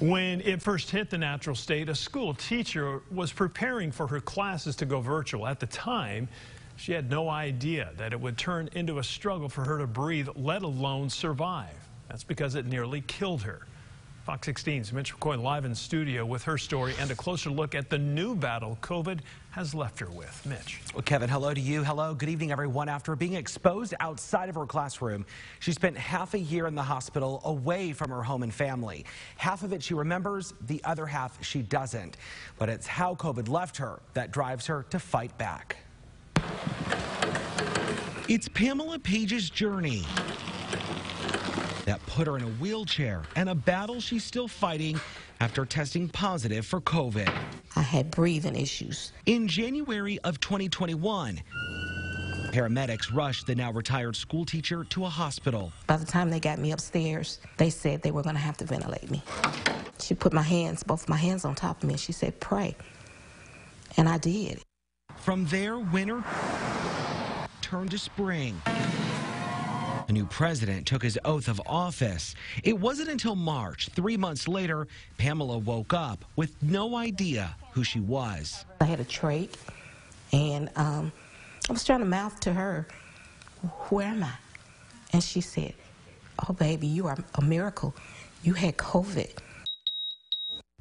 When it first hit the natural state, a school teacher was preparing for her classes to go virtual. At the time, she had no idea that it would turn into a struggle for her to breathe, let alone survive. That's because it nearly killed her. Fox 16's Mitch McCoy live in studio with her story and a closer look at the new battle COVID has left her with. Mitch. Well, Kevin, hello to you. Hello. Good evening, everyone. After being exposed outside of her classroom, she spent half a year in the hospital away from her home and family. Half of it she remembers, the other half she doesn't. But it's how COVID left her that drives her to fight back. It's Pamela Page's journey that put her in a wheelchair and a battle she's still fighting after testing positive for COVID. I had breathing issues. In January of 2021, paramedics rushed the now retired school teacher to a hospital. By the time they got me upstairs, they said they were going to have to ventilate me. She put my hands, both my hands on top of me, and she said, pray. And I did. From there, winter turned to spring. A new president took his oath of office. It wasn't until March, three months later, Pamela woke up with no idea who she was. I had a trach, and um, I was trying to mouth to her, Where am I? And she said, Oh, baby, you are a miracle. You had COVID.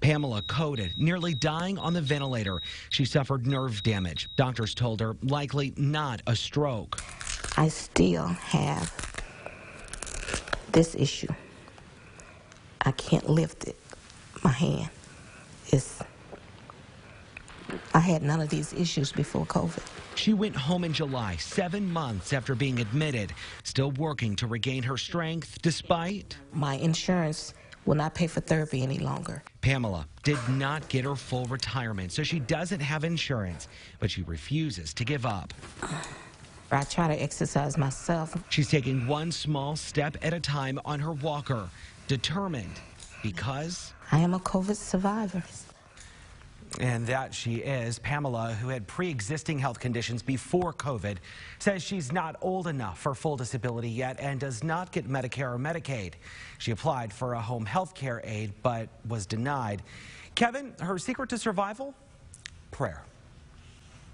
Pamela coded, nearly dying on the ventilator. She suffered nerve damage. Doctors told her likely not a stroke. I still have this issue. I can't lift it. My hand is. I had none of these issues before COVID. She went home in July, seven months after being admitted, still working to regain her strength despite. My insurance will not pay for therapy any longer. Pamela did not get her full retirement, so she doesn't have insurance, but she refuses to give up. I try to exercise myself. She's taking one small step at a time on her walker, determined because I am a COVID survivor. And that she is. Pamela, who had pre existing health conditions before COVID, says she's not old enough for full disability yet and does not get Medicare or Medicaid. She applied for a home health care aid but was denied. Kevin, her secret to survival? Prayer.